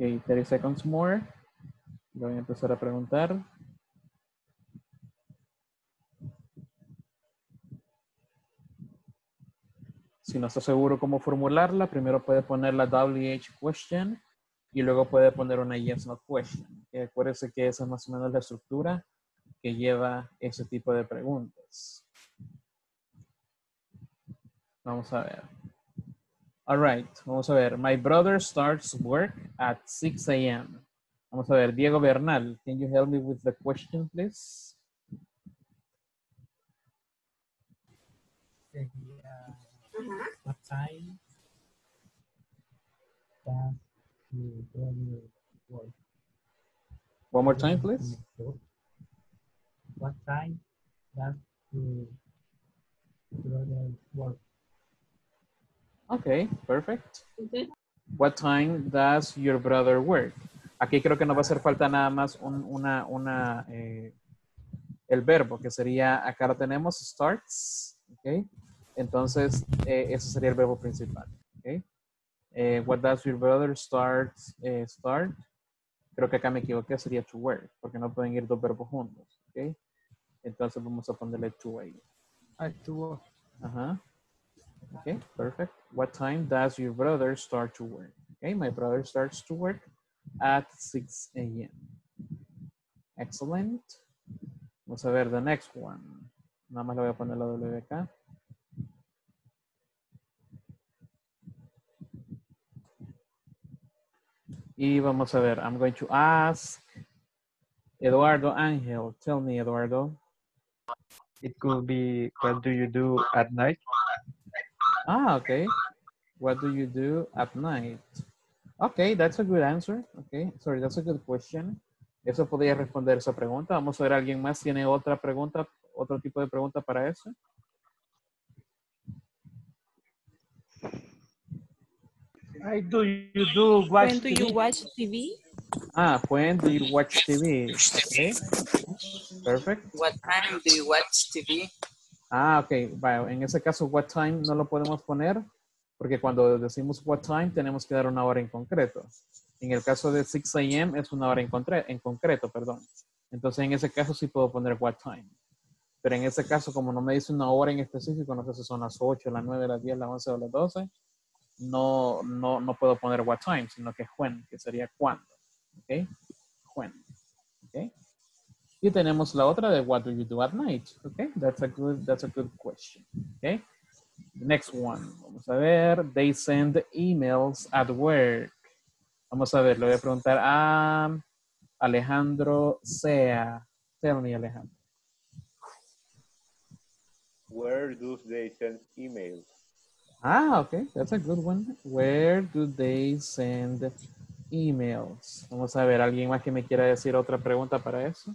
A: Ok, 30 seconds more. Voy a empezar a preguntar. Si no está seguro cómo formularla, primero puede poner la WH question y luego puede poner una yes no question. Y acuérdese que esa es más o menos la estructura que lleva ese tipo de preguntas. Vamos a ver. All right, vamos a ver. My brother starts work at 6 a.m. Vamos a ver, Diego Bernal, can you help me with the question, please?
R: What time does your brother work?
A: One more time, please.
R: What time does your brother work?
A: Okay, perfect. What time does your brother work? Aquí creo que nos va a hacer falta nada más un- una, una, eh, el verbo, que sería, acá lo tenemos, starts, ok. Entonces, eh, ese sería el verbo principal, ok. Eh, what does your brother start, eh, start? Creo que acá me equivoqué, sería to work, porque no pueden ir dos verbos juntos, ok. Entonces vamos a ponerle to ahí.
G: I to work.
A: Ajá. Okay, perfect. What time does your brother start to work? Okay, my brother starts to work at 6 a.m. Excellent. Vamos a ver the next one. Nada más le voy a poner la W acá. Y vamos a ver, I'm going to ask Eduardo Angel. Tell me, Eduardo.
M: It could be, what do you do at night?
A: Ah, okay. What do you do at night? Okay, that's a good answer. Okay, sorry, that's a good question. Eso podría responder esa pregunta. Vamos a ver, ¿alguien más tiene otra pregunta, otro tipo de pregunta para eso?
H: I do you do watch
L: When do you watch TV?
A: Ah, when do you watch TV? Okay, perfect.
C: What time do you watch TV?
A: Ah, ok. En ese caso, what time no lo podemos poner porque cuando decimos what time tenemos que dar una hora en concreto. En el caso de 6 a.m. es una hora en, en concreto, perdón. Entonces, en ese caso sí puedo poner what time. Pero en ese caso, como no me dice una hora en específico, no sé si son las 8, las 9, las 10, las 11 o las 12, no, no, no puedo poner what time, sino que when, que sería cuándo. ¿Ok? When. ¿Ok? Y tenemos la otra de what do you do at night? Okay, that's a good, that's a good question. Okay. The next one. Vamos a ver. They send emails at work. Vamos a ver, le voy a preguntar a Alejandro Sea. Tell me, Alejandro.
P: Where do they send emails?
A: Ah, okay, that's a good one. Where do they send emails? Vamos a ver, ¿alguien más que me quiera decir otra pregunta para eso?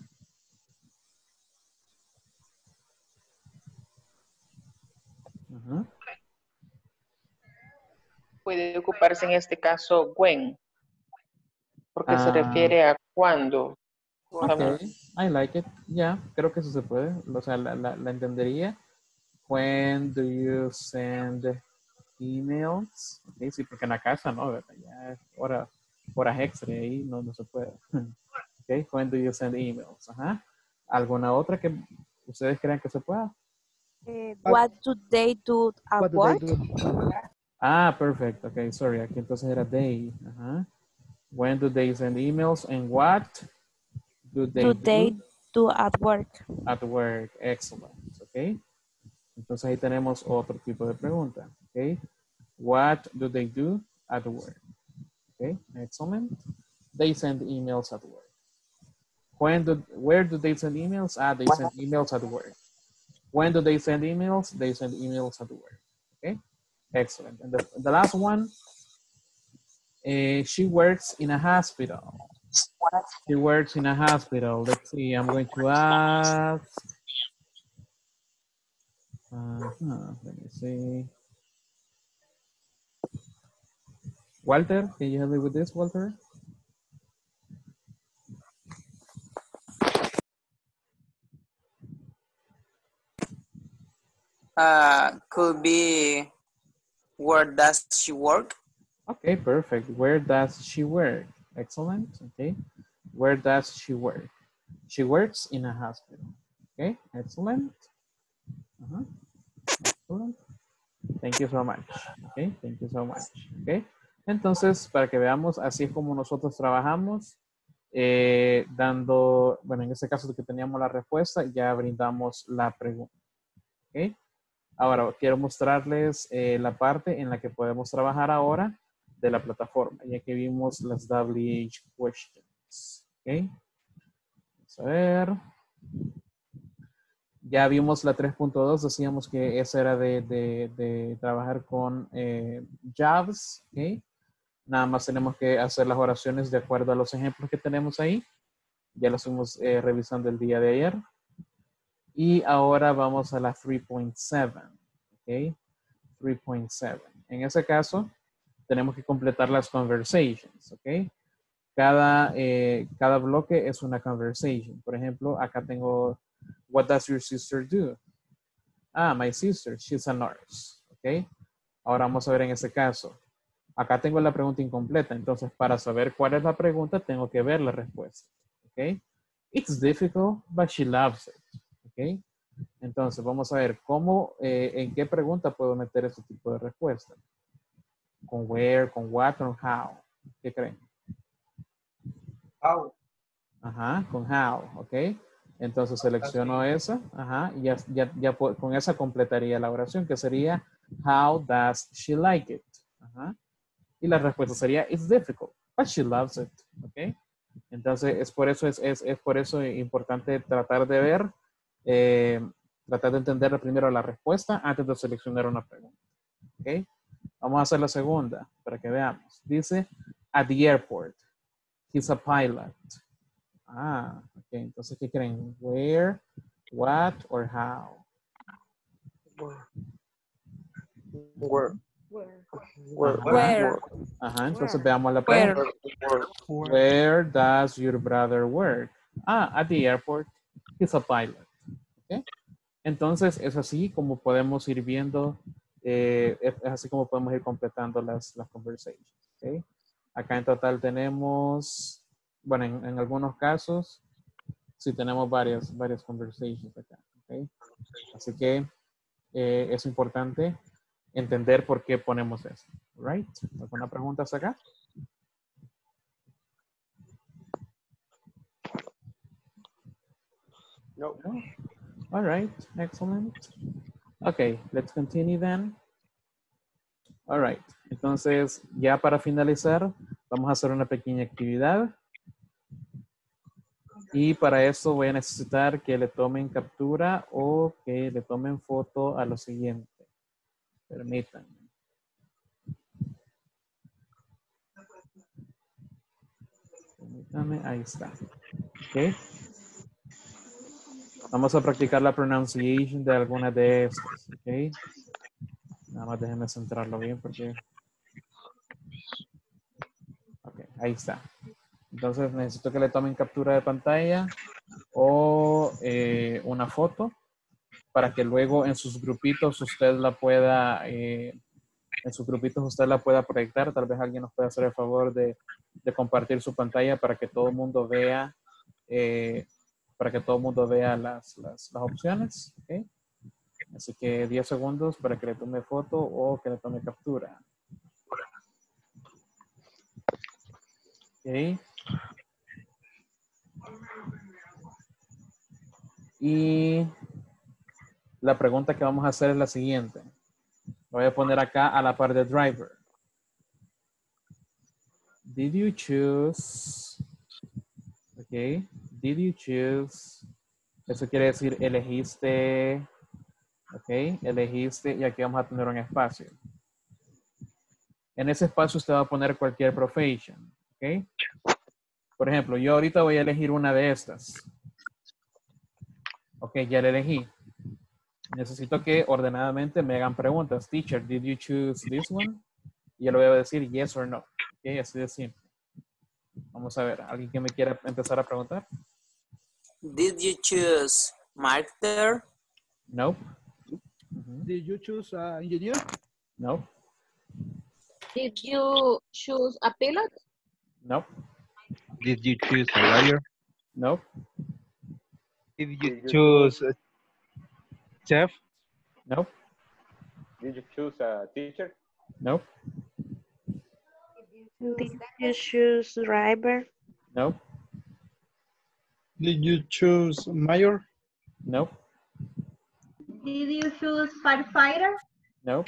J: Puede ocuparse en este caso when, porque se
A: Ah.
J: refiere a cuándo.
A: Ok, I like it. Ya, creo que eso se puede. O sea, la, la- la entendería. When do you send emails? Ok, sí, porque en la casa, ¿no? Ya es hora, horas extra y ahí no, no se puede. Okay, when do you send emails? Ajá. ¿Alguna otra que ustedes crean que se pueda?
D: Eh, what do they do at
G: What do
D: work?
G: they do?
A: Ah, perfect. Okay, sorry. Aquí entonces era they. Ajá. When do they send emails and what do they
D: Do
A: do
D: they do at work?
A: at work? Excellent. Okay. Entonces ahí tenemos otro tipo de pregunta. Okay. What do they do at work? Okay. Excellent. They send emails at work. When do, where do they send emails? Ah, they send emails at work. When do they send emails? They send emails at work. Okay. Excellent. And the, the last one, eh, she works in a hospital. She works in a hospital. Let's see, I'm going to ask. Uh-huh, let me see. Walter, can you help me with this, Walter?
C: Uh, could be where does she work?
A: Okay, perfect. Where does she work? Excellent. Okay. Where does she work? She works in a hospital. Okay, excellent. Uh-huh. Excellent. Thank you so much. Okay, thank you so much. Okay. Entonces, para que veamos, así como nosotros trabajamos, eh, dando, bueno, en este caso que teníamos la respuesta, ya brindamos la pregunta. Ok. Ahora, quiero mostrarles eh, la parte en la que podemos trabajar ahora de la plataforma, ya que vimos las WH questions. Ok. Vamos a ver. Ya vimos la 3.2, decíamos que esa era de, de- trabajar con eh, jobs. Nada más tenemos que hacer las oraciones de acuerdo a los ejemplos que tenemos ahí. Ya los fuimos eh, revisando el día de ayer. Y ahora vamos a la 3.7. ¿Ok? 3.7. En ese caso, tenemos que completar las conversations. ¿Ok? Cada, eh, cada bloque es una conversation. Por ejemplo, acá tengo, what does your sister do? Ah, my sister, she's a nurse. ¿Ok? Ahora vamos a ver en ese caso. Acá tengo la pregunta incompleta. Entonces, para saber cuál es la pregunta, tengo que ver la respuesta. ¿Ok? It's difficult, but she loves it. ¿Ok? Entonces, vamos a ver cómo, eh, en qué pregunta puedo meter ese tipo de respuesta. Con where, con what, o how. ¿Qué creen?
H: How?
A: Ajá, con how, ¿ok? Entonces selecciono esa, ajá, y ya, ya, ya con esa completaría la oración, que sería How does she like it? Ajá. Y la respuesta sería It's difficult, but she loves it, ¿ok? Entonces es por eso, es, es, es por eso importante tratar de ver, eh, tratar de entender primero la respuesta antes de seleccionar una pregunta, ¿ok? Vamos a hacer la segunda para que veamos. Dice, at the airport, he's a pilot. Ah, ok. Entonces, ¿qué creen? Where, what, or how?
N: Where? Where?
A: Ajá. Ajá, entonces veamos la
L: Where?
A: pregunta. Where does your brother work? Ah, at the airport. He's a pilot. Entonces, es así como podemos ir viendo, eh, es así como podemos ir completando las, las conversations. Acá en total tenemos, bueno, en, en algunos casos, sí tenemos varias, varias conversations acá. Así que eh, es importante entender por qué ponemos eso. Right? ¿Alguna pregunta hasta acá?
N: No.
A: All right, excellent. Okay, let's continue then. All right, entonces ya para finalizar, vamos a hacer una pequeña actividad. Y para eso voy a necesitar que le tomen captura o que le tomen foto a lo siguiente. Permítanme. Permítanme, ahí está. Ok. Vamos a practicar la pronunciation de alguna de estas, ¿ok? Nada más déjenme centrarlo bien porque... Ok, ahí está. Entonces necesito que le tomen captura de pantalla o eh, una foto para que luego en sus grupitos usted la pueda, eh, en sus grupitos usted la pueda proyectar. Tal vez alguien nos pueda hacer el favor de, de compartir su pantalla para que todo el mundo vea, eh, para que todo el mundo vea las, las, las opciones. ¿ok? Así que 10 segundos para que le tome foto o que le tome captura. Ok. Y la pregunta que vamos a hacer es la siguiente. Voy a poner acá a la par de driver. Did you choose? Ok. Did you choose? Eso quiere decir elegiste. Ok. Elegiste y aquí vamos a tener un espacio. En ese espacio usted va a poner cualquier profession. Ok. Por ejemplo, yo ahorita voy a elegir una de estas. Ok, ya la elegí. Necesito que ordenadamente me hagan preguntas. Teacher, did you choose this one? Y yo le voy a decir yes or no. Ok, así de simple. Vamos a ver, ¿alguien que me quiera empezar a preguntar?
C: Did you choose Mark there?
A: No,
G: Did you choose uh, engineer?
A: no,
F: Did you choose a pilot?
A: no,
M: Did you choose a lawyer?
A: no,
Q: Did you choose a chef?
A: no,
P: Did you choose a teacher?
A: no,
K: Did you choose driver?
A: no,
I: Did you choose mayor?
A: no,
O: Did you choose firefighter?
A: no,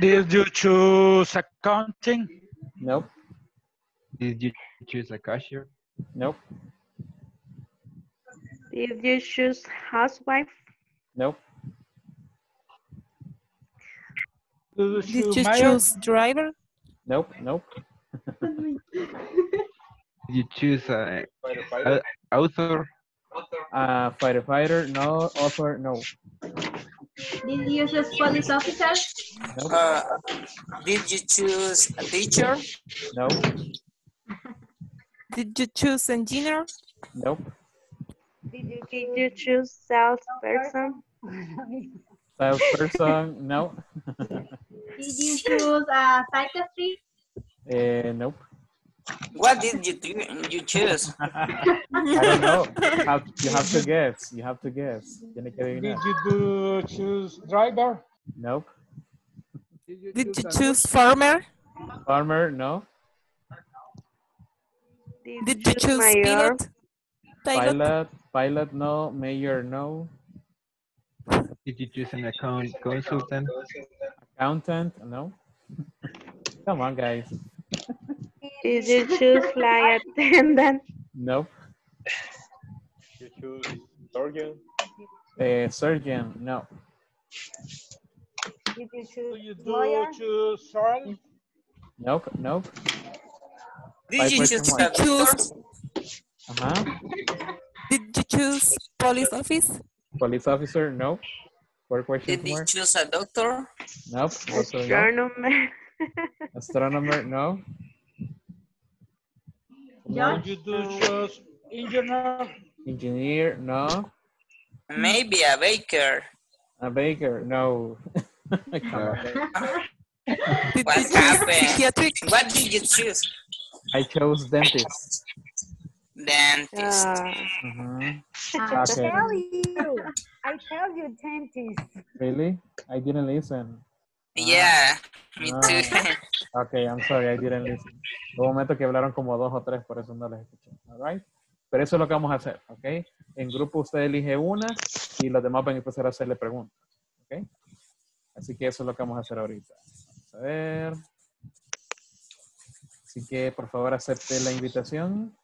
S: Did you choose accounting?
A: no,
M: Did you choose a cashier?
A: no,
K: Did you choose housewife?
A: no,
S: Did you
L: Did
S: choose
L: you choose driver?
A: nope, nope,
M: Did you choose a,
P: Firefighter?
M: a author?
A: uh, firefighter, no, author, no,
O: Did you choose police officer?
A: nope,
C: Uh, did you choose a teacher?
A: no,
L: Did you choose engineer?
A: nope,
K: Did you choose salesperson?
A: salesperson, no,
O: Did you choose a psychiatry?
A: eh, nope.
C: What did you do- you choose?
A: I don't know. You have, you have to guess. You have to guess.
S: Did you do choose driver?
A: Nope.
L: Did you choose farmer?
A: Farmer, no.
L: Did you choose
K: mayor?
L: pilot? Pilot?
A: Pilot, pilot, no. Mayor, no.
M: Did you choose an account consultant?
A: Accountant, no. Come on, guys.
K: Did you choose flight attendant?
A: No.
P: You choose surgeon?
A: Eh, surgeon, no.
E: Did you
S: Do
E: choose
S: you do
E: lawyer?
S: choose Charles?
A: Nope, nope.
C: Did
A: Five
C: you
A: question
C: choose a
A: mark.
C: doctor?
A: Uh-huh.
L: Did you choose police office?
A: Police officer, no. Four question
C: Did you
A: mark.
C: choose a doctor?
A: Nope. Also no.
K: Astronomer.
A: Astronomer, no.
S: Did you do choose engineer?
A: Engineer, no.
C: Maybe a baker.
A: A baker, no. Come on.
L: Did
C: What happened? What did you choose?
A: I chose dentist.
C: Dentist.
K: Ah,
A: Mhm.
E: I
A: Okay.
E: tell you, I tell you, dentist.
A: Really? I didn't listen.
C: Yeah, me
A: Ah.
C: too.
A: Okay, I'm sorry, I didn't listen. Hubo un momento que hablaron como dos o tres, por eso no les escuché. All right? Pero eso es lo que vamos a hacer, ¿ok? En grupo usted elige una y los demás van a empezar a hacerle preguntas, ¿ok? Así que eso es lo que vamos a hacer ahorita. Vamos a ver. Así que por favor acepte la invitación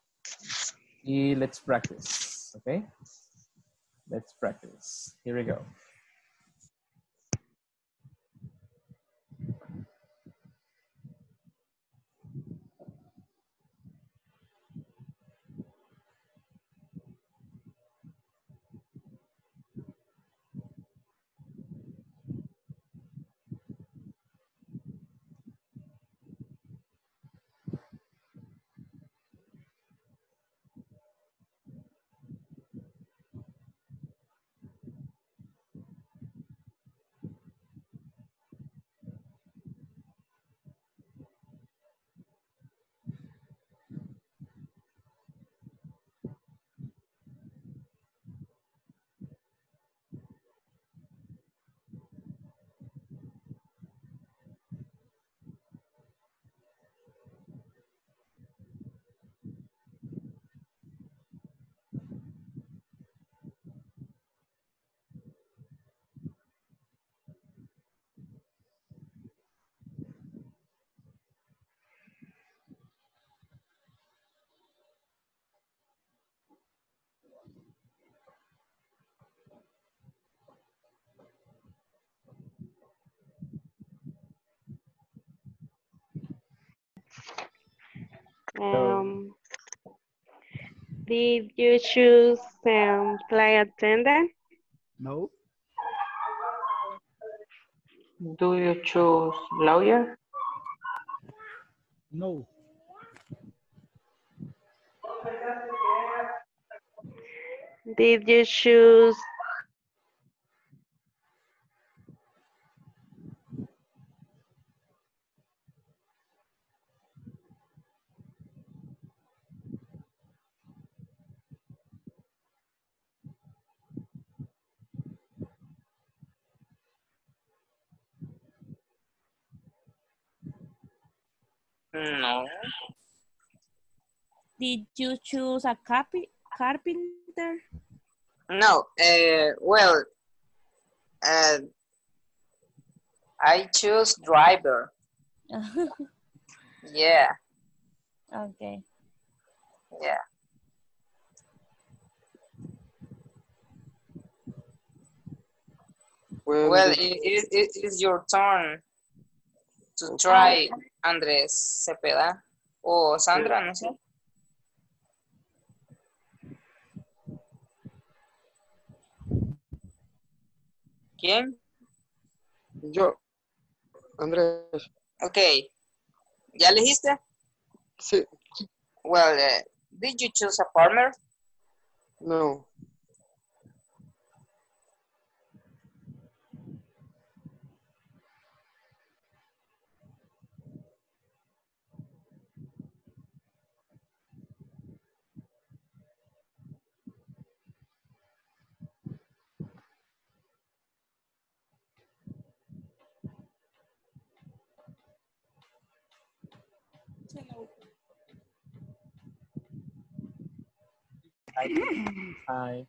A: y let's practice, ¿ok? Let's practice. Here we go.
K: Did you choose um, flight attendant?
G: No.
H: Do you choose lawyer?
G: No.
K: Did you choose
C: No.
D: Did you choose a carpi- carpenter?
C: No. Uh, well, uh, I choose driver. Yeah.
D: okay.
C: Yeah.
N: Well,
C: Well, it, it, it is your turn to try, Andrés Cepeda. O Sandra, no sé. ¿Quién?
N: Yo, Andrés.
C: Okay. ¿Ya elegiste?
N: Sí.
C: Well, uh, did you choose a farmer?
N: No.
A: Hi.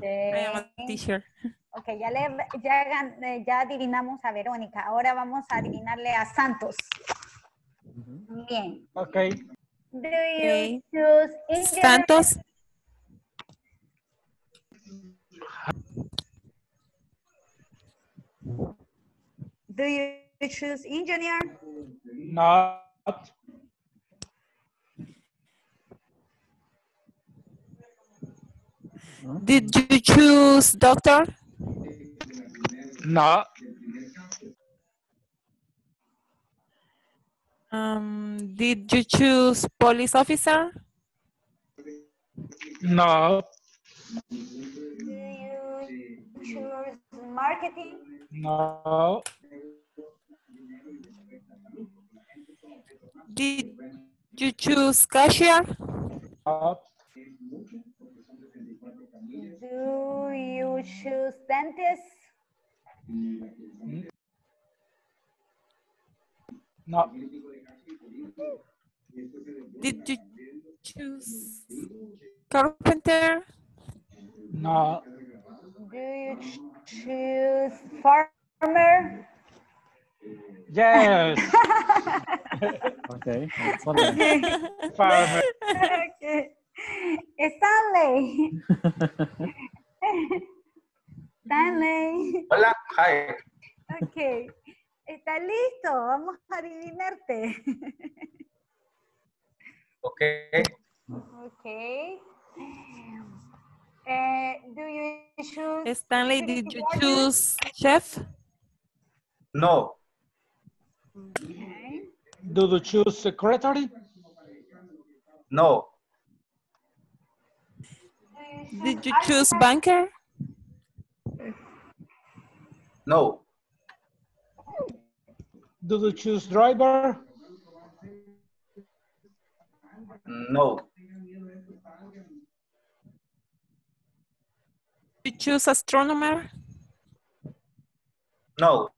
E: Sí.
L: teacher.
E: Ok, ya, le, ya, eh, ya adivinamos a Verónica. Ahora vamos a adivinarle a Santos. Bien.
S: Okay.
E: Do you choose engineer?
L: Santos,
E: Do you choose engineer?
S: Not.
L: Did you choose doctor?
S: No.
L: Um, did you choose police officer?
S: No.
E: Do you choose marketing?
S: No.
L: Did you choose cashier?
S: No.
E: Do you choose dentist?
S: No.
L: Did you choose carpenter?
S: No.
E: Do you ch- choose farmer?
S: Yes.
A: Okay. Excellent.
S: Farmer.
E: Okay. Stanley. Stanley.
H: Hola. Hi.
E: Ok. ¿Está listo? Vamos a adivinarte.
H: Okay.
E: ok. Eh, do you choose?
L: Stanley, did you choose chef?
H: No.
E: Okay.
S: Do you choose secretary?
H: No.
L: Did you choose banker?
H: No.
S: Do you choose driver?
H: No.
L: Did you choose astronomer?
H: No.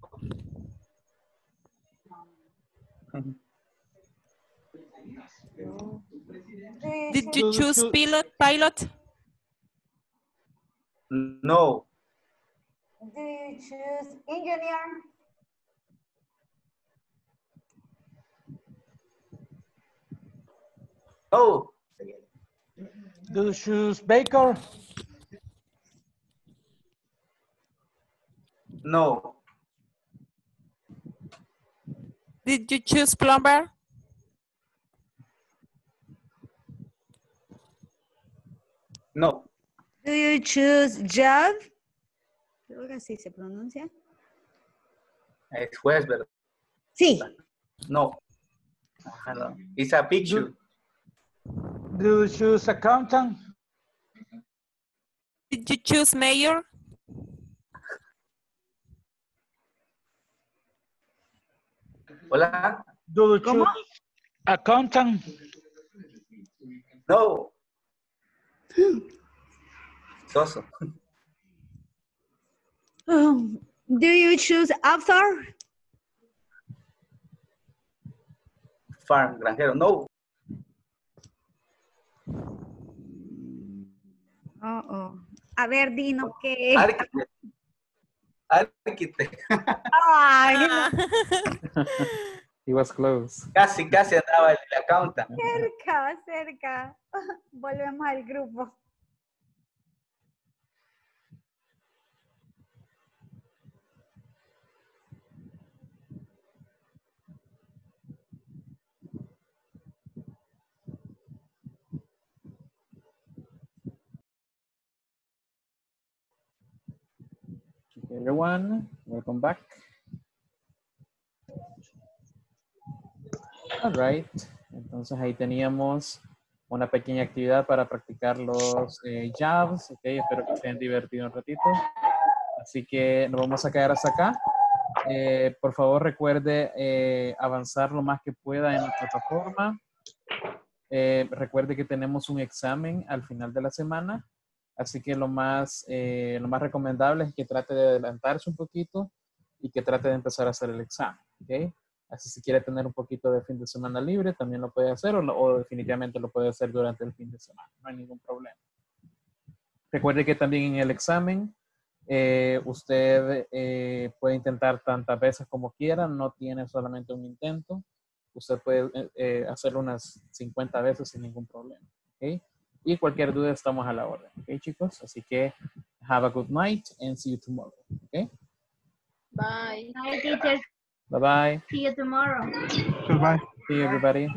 L: Did you choose pilot? Pilot?
H: No.
E: Do you choose engineer?
H: No.
S: Do you choose baker?
H: No.
L: Did you choose plumber?
H: No.
E: Do you choose job? Creo que así se pronuncia.
H: Es juez, ¿verdad?
E: Sí.
H: No. Ajá, no. It's a picture.
S: Do you choose accountant?
L: Did you choose mayor?
H: Hola.
S: Do you choose accountant?
H: No. Soso.
E: Um, do you choose author?
H: Farm, granjero. No.
E: Oh, oh. A ver, dinos qué es.
H: Arquitect. Arquitect.
E: Ay.
A: He was close.
H: Casi, casi andaba el accountant.
E: Cerca, cerca. Volvemos al grupo.
A: Everyone, welcome back. All right. Entonces ahí teníamos una pequeña actividad para practicar los eh, jobs. Ok, espero que se hayan divertido un ratito. Así que nos vamos a quedar hasta acá. Eh, por favor, recuerde eh, avanzar lo más que pueda en la plataforma. Eh, recuerde que tenemos un examen al final de la semana. Así que lo más, eh, lo más recomendable es que trate de adelantarse un poquito y que trate de empezar a hacer el examen. Así si quiere tener un poquito de fin de semana libre, también lo puede hacer o, definitivamente lo puede hacer durante el fin de semana. No hay ningún problema. Recuerde que también en el examen eh, usted eh, puede intentar tantas veces como quiera, no tiene solamente un intento. Usted puede eh, hacerlo unas 50 veces sin ningún problema. Y cualquier duda estamos a la orden. ¿Ok, chicos? Así que have a good night and see you tomorrow. ¿Ok?
F: Bye.
O: Bye, teacher.
A: Bye bye.
O: See you tomorrow.
Q: Goodbye.
A: See you everybody.